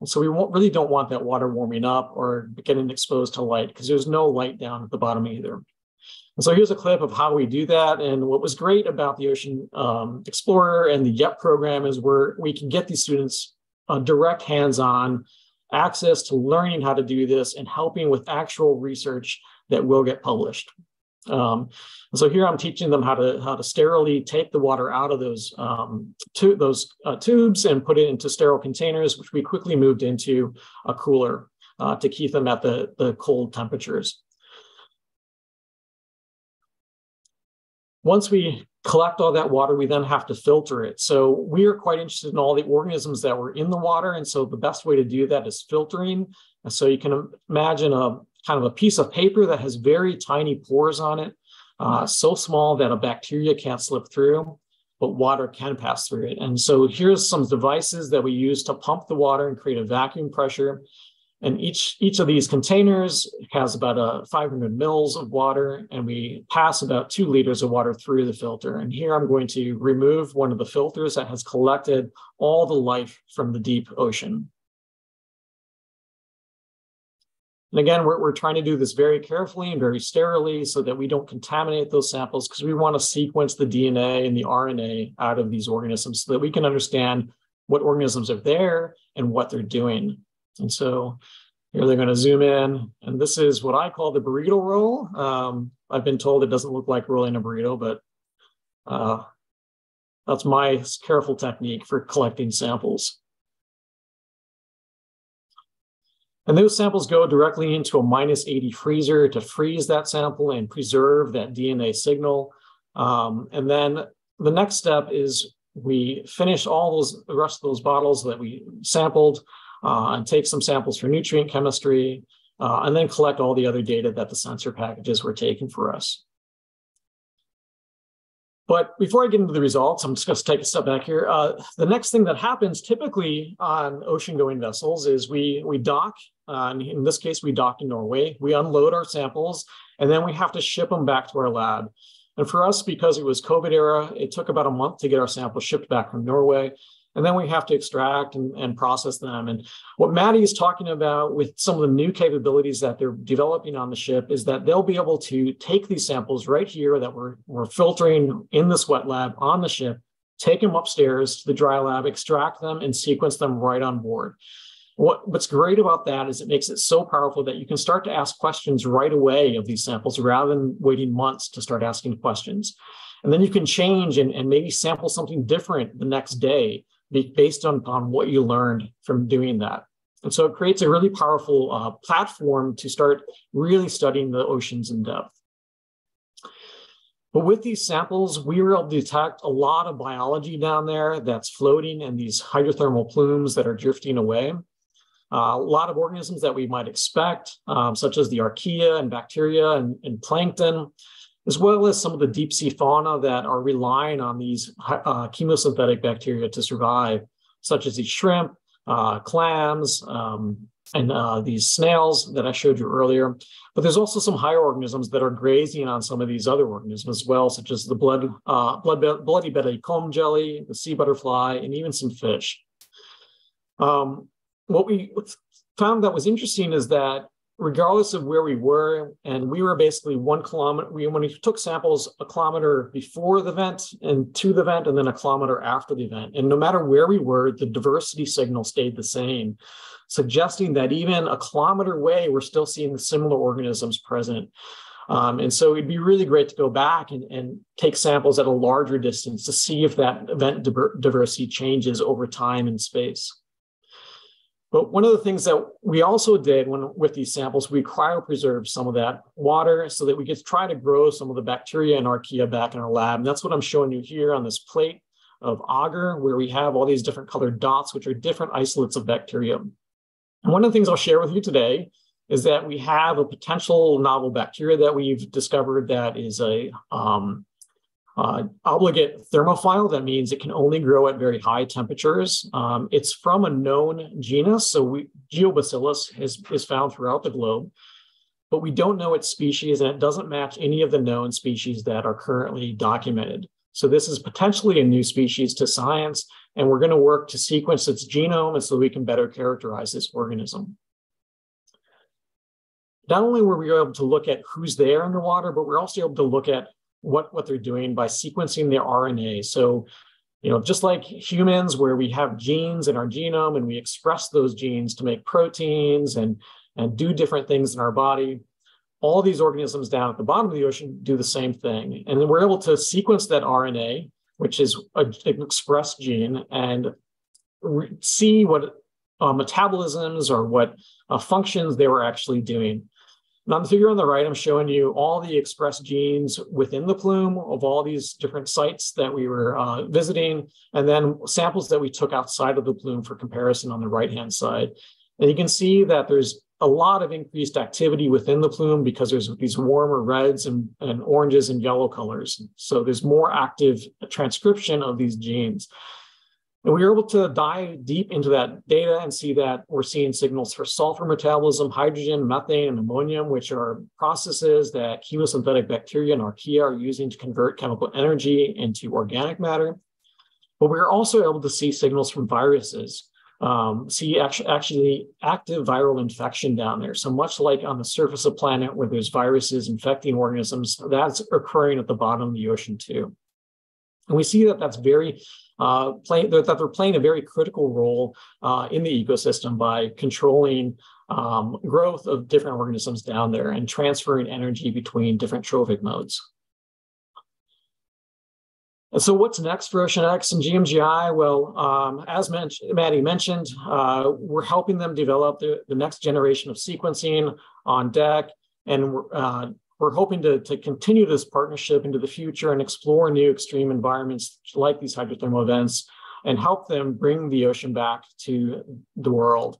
And so we really don't want that water warming up or getting exposed to light because there's no light down at the bottom either. And so here's a clip of how we do that. And what was great about the Ocean um, Explorer and the YEP program is where we can get these students uh, direct hands-on access to learning how to do this and helping with actual research that will get published. Um, so here I'm teaching them how to how to sterilely take the water out of those um, those uh, tubes and put it into sterile containers, which we quickly moved into a cooler uh, to keep them at the, the cold temperatures. Once we collect all that water, we then have to filter it. So we are quite interested in all the organisms that were in the water. And so the best way to do that is filtering. And so you can imagine a kind of a piece of paper that has very tiny pores on it, uh, so small that a bacteria can't slip through, but water can pass through it. And so here's some devices that we use to pump the water and create a vacuum pressure. And each, each of these containers has about a 500 mils of water, and we pass about two liters of water through the filter. And here I'm going to remove one of the filters that has collected all the life from the deep ocean. And again, we're, we're trying to do this very carefully and very sterilely so that we don't contaminate those samples because we want to sequence the DNA and the RNA out of these organisms so that we can understand what organisms are there and what they're doing. And so here they're going to zoom in, and this is what I call the burrito roll. Um, I've been told it doesn't look like rolling a burrito, but uh, that's my careful technique for collecting samples. And those samples go directly into a minus 80 freezer to freeze that sample and preserve that DNA signal. Um, and then the next step is we finish all those the rest of those bottles that we sampled uh, and take some samples for nutrient chemistry, uh, and then collect all the other data that the sensor packages were taking for us. But before I get into the results, I'm just going to take a step back here. Uh, the next thing that happens typically on ocean-going vessels is we we dock. Uh, in this case, we dock in Norway. We unload our samples, and then we have to ship them back to our lab. And for us, because it was COVID era, it took about a month to get our samples shipped back from Norway and then we have to extract and, and process them. And what Mattie is talking about with some of the new capabilities that they're developing on the ship is that they'll be able to take these samples right here that we're, we're filtering in this wet lab on the ship, take them upstairs to the dry lab, extract them, and sequence them right on board. What, what's great about that is it makes it so powerful that you can start to ask questions right away of these samples rather than waiting months to start asking questions. And then you can change and, and maybe sample something different the next day based on, what you learned from doing that. And so it creates a really powerful uh, platform to start really studying the oceans in depth. But with these samples, we were able to detect a lot of biology down there that's floating in these hydrothermal plumes that are drifting away. A lot of organisms that we might expect, um, such as the archaea and bacteria and, and plankton, as well as some of the deep sea fauna that are relying on these uh, chemosynthetic bacteria to survive, such as these shrimp, uh, clams, um, and uh, these snails that I showed you earlier. But there's also some higher organisms that are grazing on some of these other organisms as well, such as the blood, uh, blood bloody belly comb jelly, the sea butterfly, and even some fish. Um, what we found that was interesting is that regardless of where we were, and we were basically one kilometer, we, when we took samples, a kilometer before the vent and to the vent, and then a kilometer after the event. And no matter where we were, the diversity signal stayed the same, suggesting that even a kilometer away, we're still seeing the similar organisms present. Um, and so it'd be really great to go back and, and, take samples at a larger distance to see if that event diversity changes over time and space. But one of the things that we also did when with these samples, we cryopreserved some of that water so that we could try to grow some of the bacteria and archaea back in our lab. And that's what I'm showing you here on this plate of agar, where we have all these different colored dots, which are different isolates of bacteria. And one of the things I'll share with you today is that we have a potential novel bacteria that we've discovered that is a um, uh, obligate thermophile, that means it can only grow at very high temperatures. Um, it's from a known genus, so we, Geobacillus is, is found throughout the globe, but we don't know its species and it doesn't match any of the known species that are currently documented. So this is potentially a new species to science, and we're going to work to sequence its genome so we can better characterize this organism. Not only were we able to look at who's there in the water, but we're also able to look at what, what they're doing by sequencing their RNA. So, you know, just like humans, where we have genes in our genome and we express those genes to make proteins and, and do different things in our body, all these organisms down at the bottom of the ocean do the same thing. And then we're able to sequence that RNA, which is a, an expressed gene, and re- see what uh, metabolisms or what uh, functions they were actually doing. On the figure on the right, I'm showing you all the expressed genes within the plume of all these different sites that we were uh, visiting, and then samples that we took outside of the plume for comparison on the right-hand side. And you can see that there's a lot of increased activity within the plume because there's these warmer reds and, and oranges and yellow colors. So there's more active transcription of these genes. And we were able to dive deep into that data and see that we're seeing signals for sulfur metabolism, hydrogen, methane, and ammonium, which are processes that chemosynthetic bacteria and archaea are using to convert chemical energy into organic matter. But we are also able to see signals from viruses, um, see actually, actually active viral infection down there. So much like on the surface of planet where there's viruses infecting organisms, that's occurring at the bottom of the ocean too. And we see that that's very uh, play, that they're playing a very critical role uh, in the ecosystem by controlling um, growth of different organisms down there and transferring energy between different trophic modes. And so what's next for OceanX and GMGI? Well, um, as mentioned, Mattie mentioned, uh, we're helping them develop the, the, next generation of sequencing on deck. And uh, we're hoping to, to continue this partnership into the future and explore new extreme environments like these hydrothermal events and help them bring the ocean back to the world.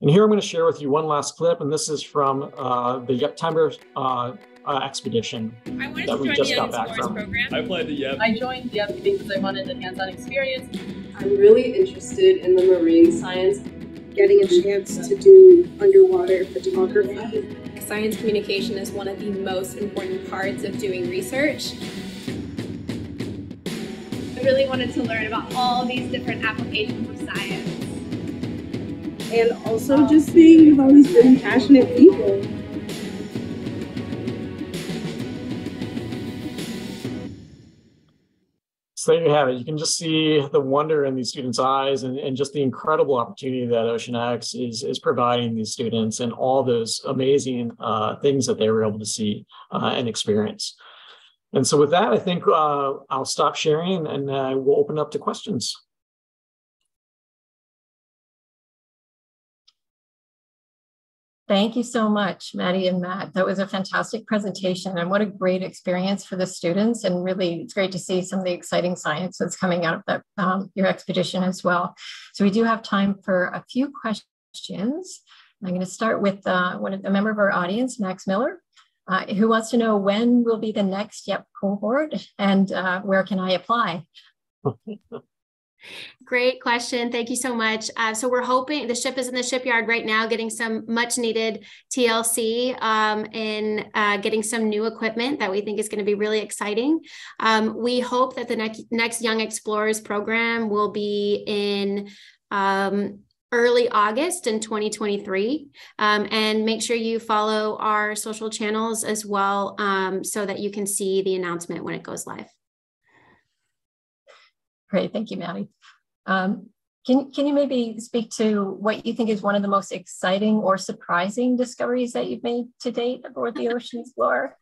And here I'm going to share with you one last clip, and this is from uh, the September uh, uh, expedition that we just got back from. Program. I applied to YEP. I joined YEP because I wanted a hands-on experience. I'm really interested in the marine science. Getting a chance to do underwater photography science communication is one of the most important parts of doing research. I really wanted to learn about all these different applications of science. And also oh. just being with all these really passionate people. So there you have it. You can just see the wonder in these students' eyes and, and just the incredible opportunity that OceanX is, is providing these students and all those amazing uh, things that they were able to see uh, and experience. And so with that, I think uh, I'll stop sharing and uh, we'll open up to questions. Thank you so much, Mattie and Matt. That was a fantastic presentation and what a great experience for the students. And really, it's great to see some of the exciting science that's coming out of um, your expedition as well. So we do have time for a few questions. I'm going to start with uh, one of the member of our audience, Max Miller, uh, who wants to know when will be the next YEP cohort and uh, where can I apply? Great question. Thank you so much. Uh, so we're hoping the ship is in the shipyard right now, getting some much needed TLC um, and uh, getting some new equipment that we think is going to be really exciting. Um, we hope that the next, next Young Explorers program will be in um, early August in 2023. Um, and make sure you follow our social channels as well um, so that you can see the announcement when it goes live. Great, thank you, Mattie. Um, can, can you maybe speak to what you think is one of the most exciting or surprising discoveries that you've made to date aboard the Ocean floor?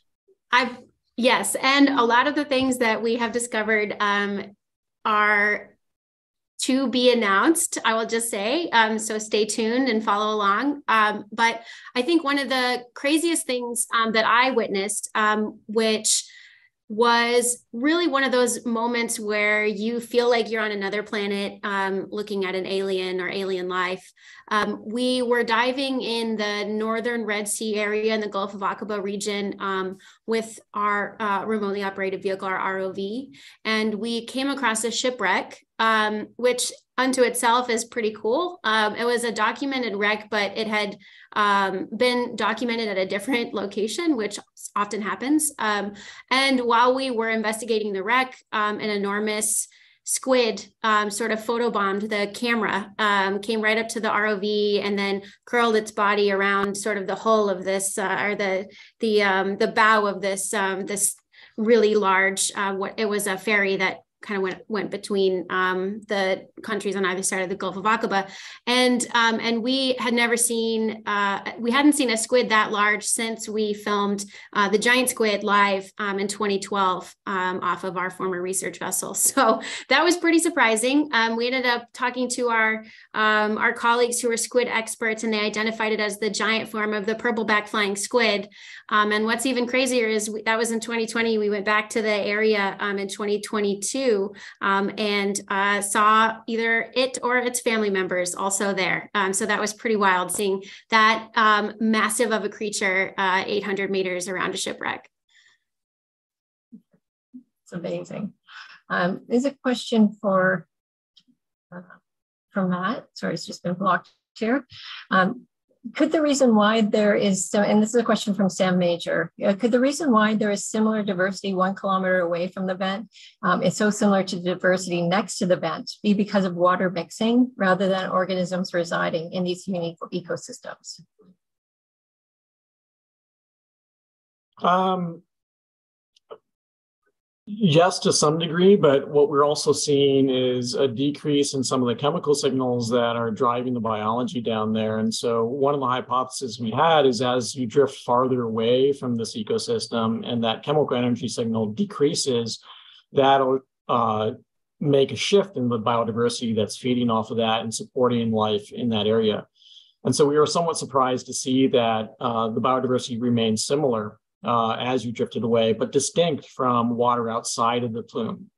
I've yes, and a lot of the things that we have discovered um, are to be announced. I will just say, um, so stay tuned and follow along. Um, but I think one of the craziest things um, that I witnessed, um, which was really one of those moments where you feel like you're on another planet um, looking at an alien or alien life. Um, we were diving in the northern Red Sea area in the Gulf of Aqaba region um, with our uh, remotely operated vehicle, our ROV, and we came across a shipwreck, um, which unto itself is pretty cool. Um, it was a documented wreck, but it had um, been documented at a different location, which often happens. Um, and while we were investigating the wreck, um, an enormous squid um, sort of photobombed the camera, came right up to the ROV, and then curled its body around sort of the hull of this uh, or the the um, the bow of this um, this really large. Uh, what it was a ferry that kind of went went between um, the countries on either side of the Gulf of Aqaba, and um, and we had never seen uh, we hadn't seen a squid that large since we filmed uh, the giant squid live um, in 2012 um, off of our former research vessel. So that was pretty surprising. Um, we ended up talking to our um, our colleagues who are squid experts, and they identified it as the giant form of the purple-back flying squid. and what's even crazier is we, that was in 2020. We went back to the area in 2022 um, and uh, saw either it or its family members also there. Um, so that was pretty wild seeing that um, massive of a creature uh, 800 meters around a shipwreck. It's amazing. Um, there's a question for uh, from Matt. Sorry, it's just been blocked here. Um, could the reason why there is, so and this is a question from Sam Major, uh, could the reason why there is similar diversity one kilometer away from the vent um, is so similar to the diversity next to the vent be because of water mixing rather than organisms residing in these unique ecosystems? Um, Yes, to some degree, but what we're also seeing is a decrease in some of the chemical signals that are driving the biology down there. And so, one of the hypotheses we had is as you drift farther away from this ecosystem and that chemical energy signal decreases, that'll uh, make a shift in the biodiversity that's feeding off of that and supporting life in that area. And so, we were somewhat surprised to see that uh, the biodiversity remains similar uh, as you drifted away, but distinct from water outside of the plume.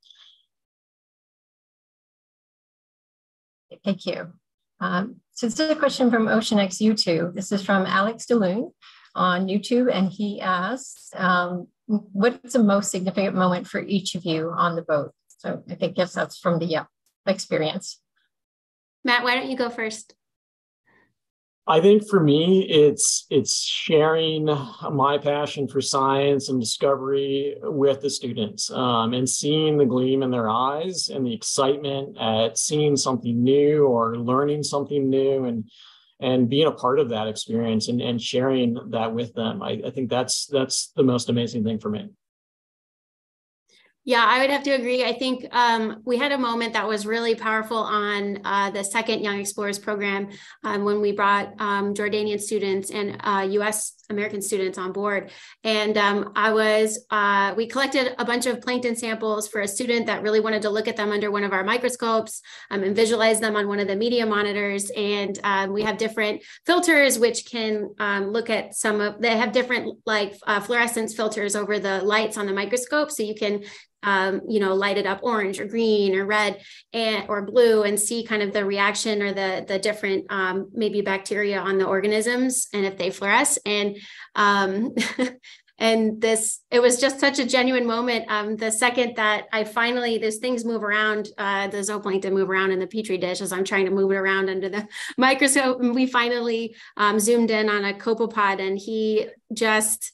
Thank you. Um, so this is a question from OceanX YouTube. This is from Alex DeLune on YouTube, and he asks, um, what's the most significant moment for each of you on the boat? So I think yes, that's from the yeah, experience. Matt, why don't you go first? I think for me, it's it's sharing my passion for science and discovery with the students, um, and seeing the gleam in their eyes and the excitement at seeing something new or learning something new, and and being a part of that experience and, and sharing that with them. I, I think that's that's the most amazing thing for me. Yeah, I would have to agree. I think um, we had a moment that was really powerful on uh, the second Young Explorers program um, when we brought um, Jordanian students and uh, US American students on board. And um, I was, uh, we collected a bunch of plankton samples for a student that really wanted to look at them under one of our microscopes um, and visualize them on one of the media monitors. And um, we have different filters which can look at some of, they have different like uh, fluorescence filters over the lights on the microscope. So you can um, you know, light it up orange or green or red and or blue and see kind of the reaction or the the different um, maybe bacteria on the organisms and if they fluoresce. And um, and this it was just such a genuine moment um, the second that i finally those things move around uh, the zooplankton move around in the petri dish as i'm trying to move it around under the microscope. And we finally um, zoomed in on a copepod and he just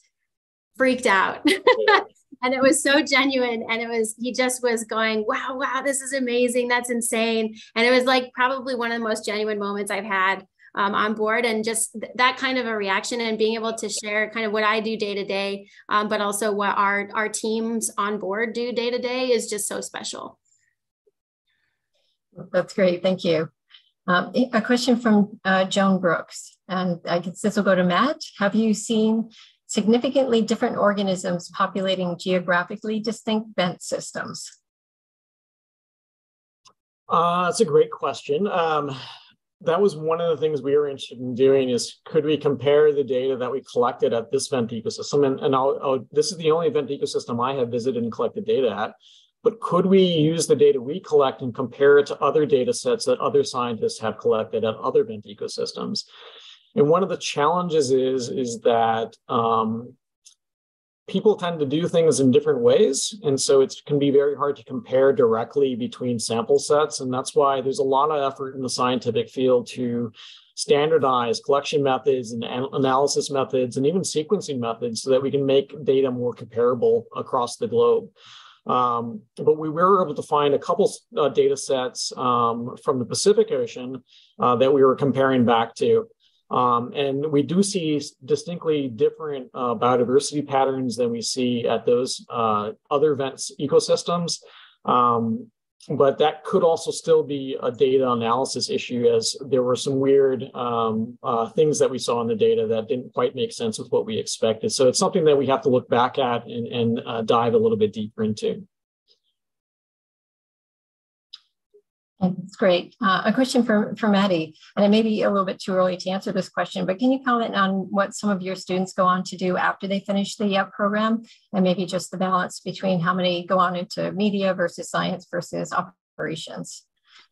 freaked out and it was so genuine and it was he just was going wow wow this is amazing that's insane. And it was like probably one of the most genuine moments i've had um, on board and just th- that kind of a reaction and being able to share kind of what i do day to day um, but also what our our teams on board do day to day is just so special. That's great thank you. Um, a question from uh, joan brooks and i guess this will go to matt. Have you seen significantly different organisms populating geographically distinct vent systems? Uh, that's a great question. Um, that was one of the things we were interested in doing is could we compare the data that we collected at this vent ecosystem and, and I'll, I'll, this is the only vent ecosystem i have visited and collected data at but could we use the data we collect and compare it to other data sets that other scientists have collected at other vent ecosystems and one of the challenges is, is that um, people tend to do things in different ways. And so it can be very hard to compare directly between sample sets. And that's why there's a lot of effort in the scientific field to standardize collection methods and analysis methods and even sequencing methods so that we can make data more comparable across the globe. Um, but we were able to find a couple uh, data sets um, from the Pacific Ocean uh, that we were comparing back to. Um, and we do see distinctly different uh, biodiversity patterns than we see at those uh, other vents ecosystems. Um, but that could also still be a data analysis issue as there were some weird um, uh, things that we saw in the data that didn't quite make sense with what we expected. So it's something that we have to look back at and, and uh, dive a little bit deeper into. That's great. Uh, a question for, for Mattie, and it may be a little bit too early to answer this question, but can you comment on what some of your students go on to do after they finish the YEP program and maybe just the balance between how many go on into media versus science versus operations?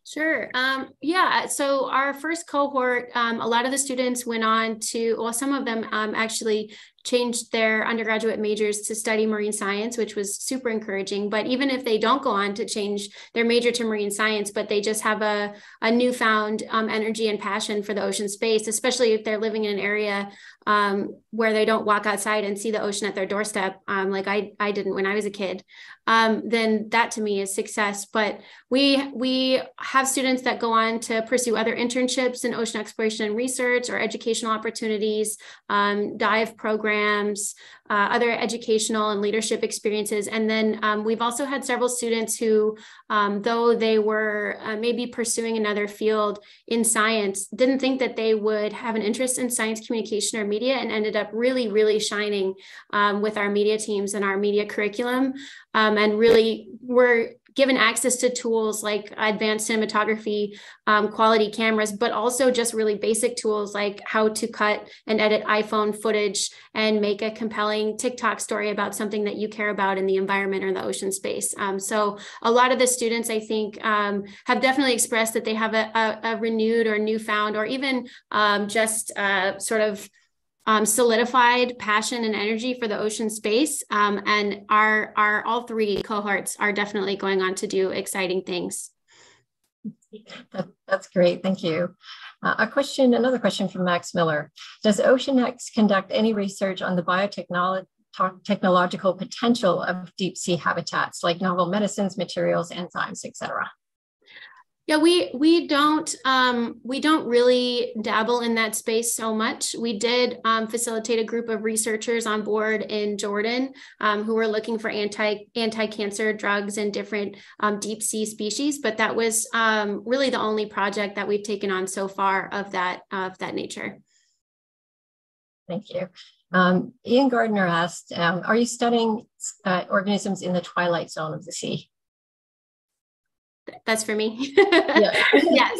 Sure. Um, yeah. So our first cohort, um, a lot of the students went on to, well, some of them um, actually changed their undergraduate majors to study marine science, which was super encouraging. But even if they don't go on to change their major to marine science, but they just have a, a newfound um, energy and passion for the ocean space, especially if they're living in an area um, where they don't walk outside and see the ocean at their doorstep, um, like I, I didn't when I was a kid, um, then that to me is success. But we we have students that go on to pursue other internships in ocean exploration and research or educational opportunities, um, dive programs, uh, other educational and leadership experiences. And then um, we've also had several students who, um, though they were uh, maybe pursuing another field in science, didn't think that they would have an interest in science communication or media and ended up really, really shining um, with our media teams and our media curriculum. Um, and really were given access to tools like advanced cinematography, um, quality cameras, but also just really basic tools like how to cut and edit iPhone footage and make a compelling TikTok story about something that you care about in the environment or the ocean space. Um, so a lot of the students, I think, um, have definitely expressed that they have a, a, a renewed or newfound or even um, just uh, sort of um, solidified passion and energy for the ocean space. Um, and our, our all three cohorts are definitely going on to do exciting things. That's great. Thank you. Uh, a question, another question from Max Miller. Does OceanX conduct any research on the biotechnology technological potential of deep sea habitats like novel medicines, materials, enzymes, etc.? Yeah, we we don't um, we don't really dabble in that space so much. We did um, facilitate a group of researchers on board in Jordan um, who were looking for anti anti cancer drugs and different um, deep sea species, but that was um, really the only project that we've taken on so far of that of that nature. Thank you. Um, Ian Gardner asked, "Are you studying uh, organisms in the twilight zone of the sea?" That's for me. yes.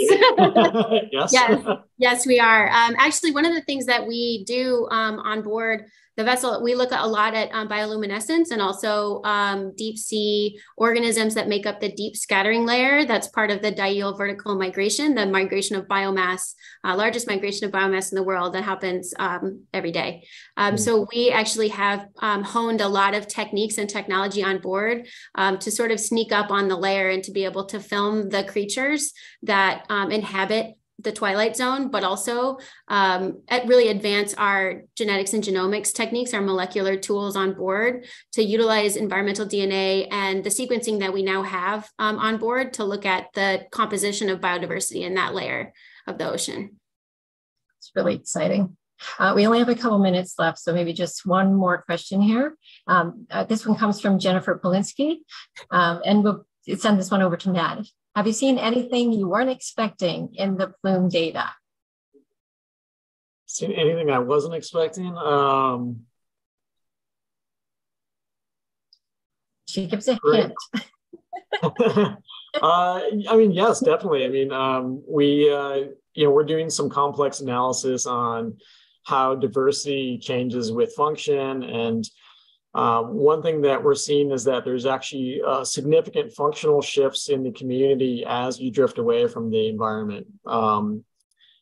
yes. yes. Yes, we are. Um, actually, one of the things that we do um, on board the vessel, we look a lot at um, bioluminescence and also um, deep sea organisms that make up the deep scattering layer. That's part of the diel vertical migration, the migration of biomass, uh, largest migration of biomass in the world that happens um, every day. Mm-hmm. So we actually have um, honed a lot of techniques and technology on board um, to sort of sneak up on the layer and to be able to film the creatures that inhabit the twilight zone, but also um, really advance our genetics and genomics techniques, our molecular tools on board to utilize environmental DNA and the sequencing that we now have um, on board to look at the composition of biodiversity in that layer of the ocean. It's really exciting. Uh, we only have a couple minutes left, so maybe just one more question here. Um, uh, this one comes from Jennifer Polinsky, um, and we'll send this one over to Ned. Have you seen anything you weren't expecting in the plume data? Seen anything I wasn't expecting? Um, she gives a hint. uh, I mean, yes, definitely. I mean, um, we, uh, you know, we're doing some complex analysis on how diversity changes with function and um, one thing that we're seeing is that there's actually uh, significant functional shifts in the community as you drift away from the environment. Um,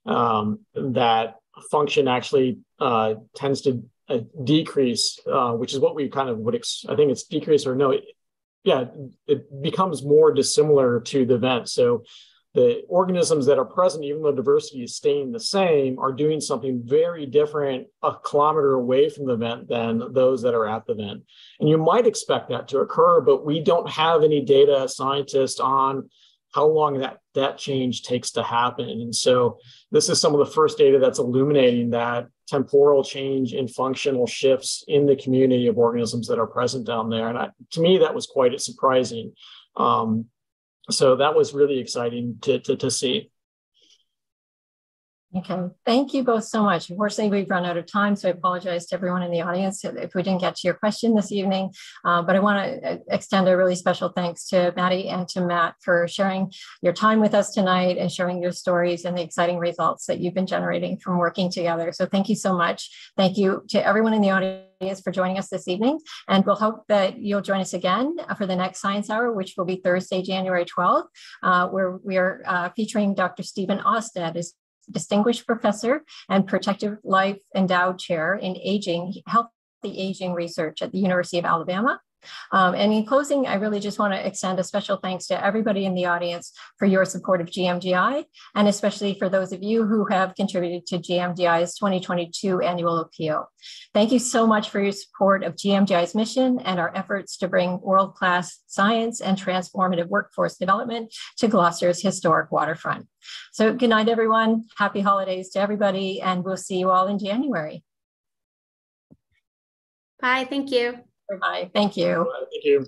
um, that function actually uh, tends to uh, decrease, uh, which is what we kind of would, ex- I think it's decrease or no, it, yeah, it becomes more dissimilar to the vent. So the organisms that are present, even though diversity is staying the same, are doing something very different a kilometer away from the vent than those that are at the vent. And you might expect that to occur, but we don't have any data scientists on how long that, that change takes to happen. And so this is some of the first data that's illuminating that temporal change in functional shifts in the community of organisms that are present down there. And I, to me, that was quite surprising. Um, so that was really exciting to, to, to see. Okay, thank you both so much. Unfortunately, we've run out of time, so I apologize to everyone in the audience if we didn't get to your question this evening. Uh, but I want to uh, extend a really special thanks to Mattie and to Matt for sharing your time with us tonight and sharing your stories and the exciting results that you've been generating from working together. So thank you so much. Thank you to everyone in the audience for joining us this evening. And we'll hope that you'll join us again for the next Science Hour, which will be Thursday, January 12th, uh, where we are uh, featuring Dr. Stephen Austad Distinguished Professor and Protective Life Endowed Chair in Aging, Healthy aging research at the University of Alabama. Um, and in closing, I really just want to extend a special thanks to everybody in the audience for your support of GMGI, and especially for those of you who have contributed to GMGI's 2022 annual appeal. Thank you so much for your support of GMGI's mission and our efforts to bring world-class science and transformative workforce development to Gloucester's historic waterfront. So good night, everyone. Happy holidays to everybody, and we'll see you all in January. Bye, thank you. Bye. Thank you. Thank you.